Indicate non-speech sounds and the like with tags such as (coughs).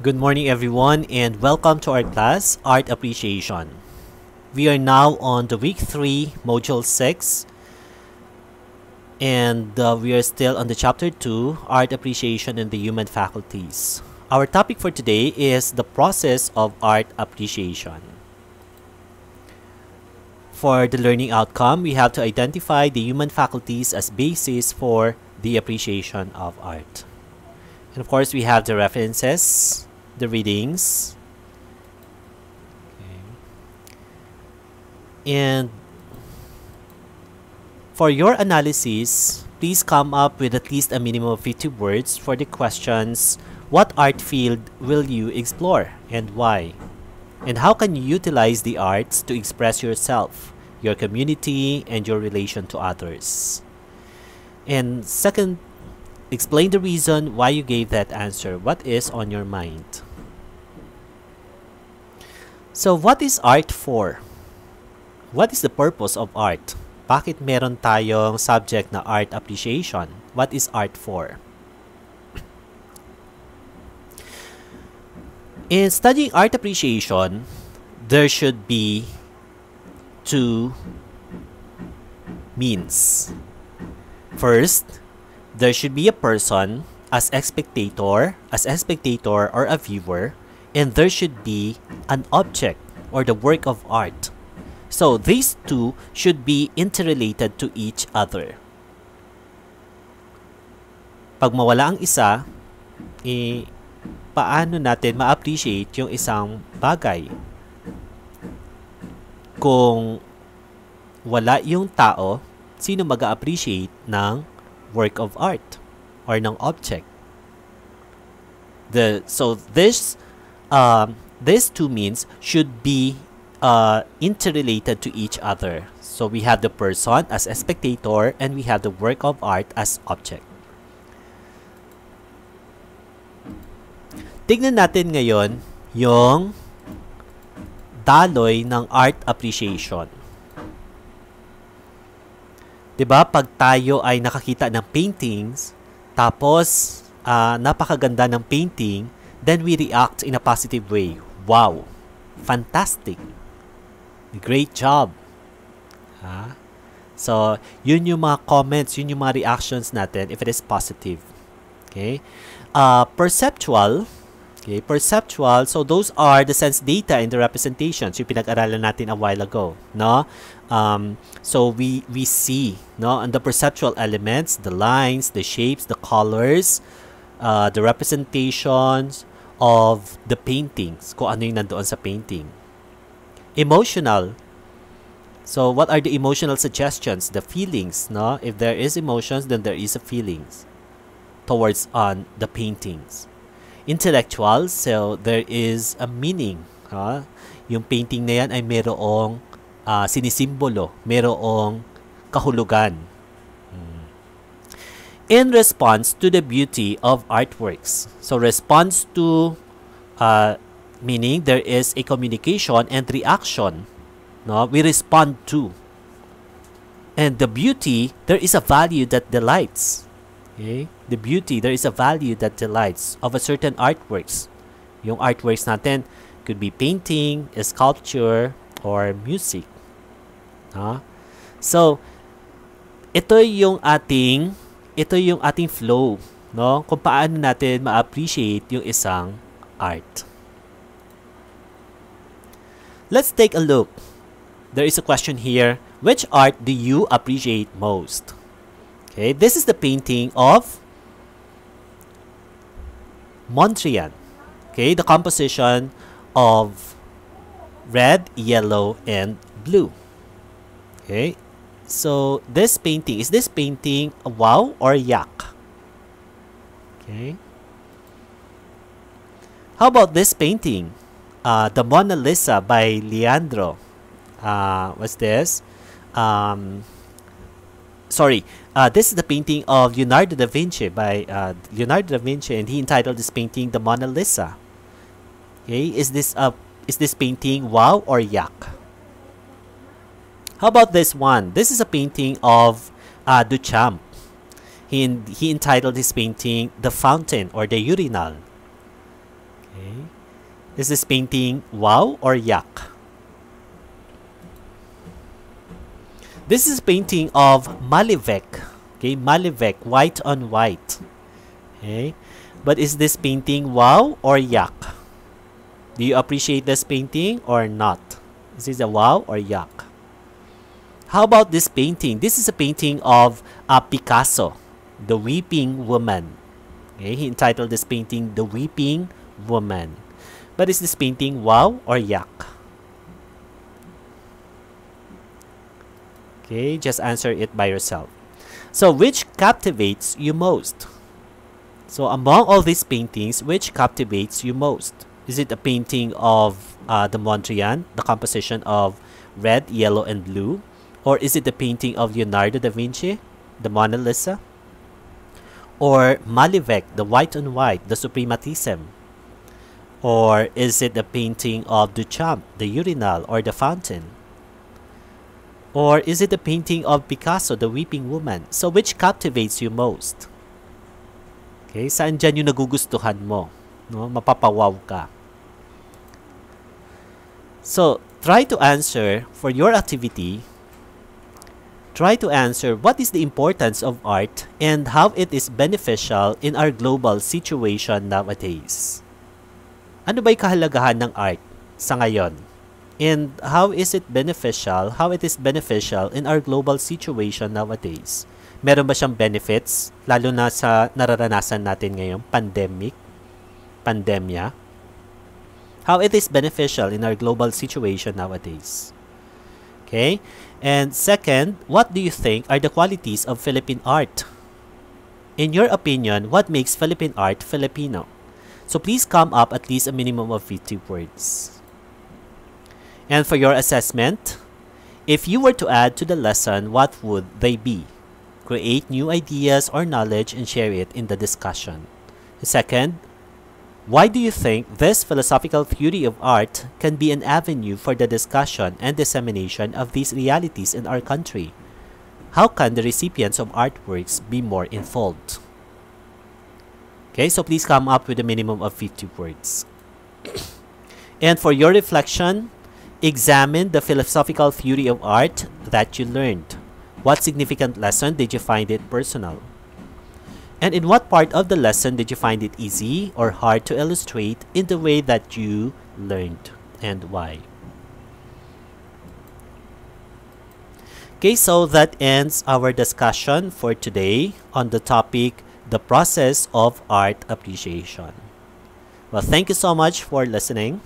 Good morning everyone and welcome to our class, Art Appreciation. We are now on the week 3, module 6 and uh, we are still on the chapter 2, Art Appreciation in the Human Faculties. Our topic for today is the process of art appreciation. For the learning outcome, we have to identify the human faculties as basis for the appreciation of art. And of course, we have the references, the readings. Okay. And for your analysis, please come up with at least a minimum of 50 words for the questions what art field will you explore and why? And how can you utilize the arts to express yourself, your community, and your relation to others? And second, explain the reason why you gave that answer. What is on your mind? So, what is art for? What is the purpose of art? Bakit meron tayong subject na art appreciation? What is art for? In studying art appreciation, there should be two means. First, there should be a person as a spectator, as a spectator or a viewer, and there should be an object or the work of art. So these two should be interrelated to each other. Pag mawala ang isa, eh, paano natin ma-appreciate yung isang bagay. Kung wala yung tao, sino mag-appreciate ng work of art or ng object? The so this um, these two means should be uh, interrelated to each other. So we have the person as a spectator and we have the work of art as object. Tignan natin ngayon yung daloy ng art appreciation. 'Di ba? Pag tayo ay nakakita ng paintings, tapos uh, napakaganda ng painting, then we react in a positive way. Wow! Fantastic! Great job! Ha? So, yun yung mga comments, yun yung mga reactions natin if it is positive. Okay? Uh, perceptual, Okay, perceptual, so those are the sense data in the representations yung pinag-aralan natin a while ago, no? Um, so we we see, no, on the perceptual elements, the lines, the shapes, the colors, uh, the representations of the paintings, kung ano yung nandoon sa painting. Emotional. So what are the emotional suggestions, the feelings, no? If there is emotions, then there is a feelings towards on the paintings intellectual. So, there is a meaning. Ha? Yung painting na yan ay merong uh, sinisimbolo, merong kahulugan. In response to the beauty of artworks. So, response to uh, meaning there is a communication and reaction. No? We respond to. And the beauty, there is a value that delights. Okay? The beauty, there is a value that delights of a certain artworks. Yung artworks natin could be painting, sculpture, or music. Ha? So, ito yung ating ito yung ating flow, no? Kung paano natin ma-appreciate yung isang art. Let's take a look. There is a question here. Which art do you appreciate most? Okay, this is the painting of Mondrian. Okay, the composition of red, yellow, and blue. Okay, so this painting, is this painting a wow or yak? Okay. How about this painting? Uh, the Mona Lisa by Leandro. Uh, what's this? Um, sorry, uh, this is the painting of Leonardo da Vinci by uh, Leonardo da Vinci, and he entitled this painting the Mona Lisa. Okay, is this uh, is this painting wow or yak? How about this one? This is a painting of uh, Duchamp. He he entitled his painting the Fountain or the Urinal. Okay. Is this painting wow or yuck? This is a painting of Malevich. Okay, Malevich, white on white. Okay. But is this painting wow or yuck? Do you appreciate this painting or not? Is this a wow or yuck? How about this painting? This is a painting of uh, Picasso, The Weeping Woman. Okay, he entitled this painting The Weeping Woman. But is this painting wow or yuck? Okay, just answer it by yourself. So, which captivates you most? So, among all these paintings, which captivates you most? Is it a painting of uh, the Mondrian, the composition of red, yellow, and blue? Or is it the painting of Leonardo da Vinci, the Mona Lisa? Or Malevich, the white on white, the Suprematism? Or is it the painting of Duchamp, the urinal or the fountain? Or is it the painting of Picasso, the weeping woman? So which captivates you most? Okay, saan dyan yung nagugustuhan mo? No? Mapapawaw ka. So, try to answer for your activity try to answer what is the importance of art and how it is beneficial in our global situation nowadays. Ano ba'y kahalagahan ng art sa ngayon? And how is it beneficial, how it is beneficial in our global situation nowadays? Meron ba siyang benefits, lalo na sa nararanasan natin ngayon, pandemic, pandemya? How it is beneficial in our global situation nowadays? Okay? And second, what do you think are the qualities of Philippine art? In your opinion, what makes Philippine art Filipino? So please come up at least a minimum of 50 words. And for your assessment, if you were to add to the lesson, what would they be? Create new ideas or knowledge and share it in the discussion. Second, why do you think this philosophical theory of art can be an avenue for the discussion and dissemination of these realities in our country? How can the recipients of artworks be more involved? Okay, so please come up with a minimum of 50 words. (coughs) and for your reflection, examine the philosophical theory of art that you learned. What significant lesson did you find it personal? And in what part of the lesson did you find it easy or hard to illustrate in the way that you learned and why? Okay, so that ends our discussion for today on the topic the process of art appreciation. Well, thank you so much for listening.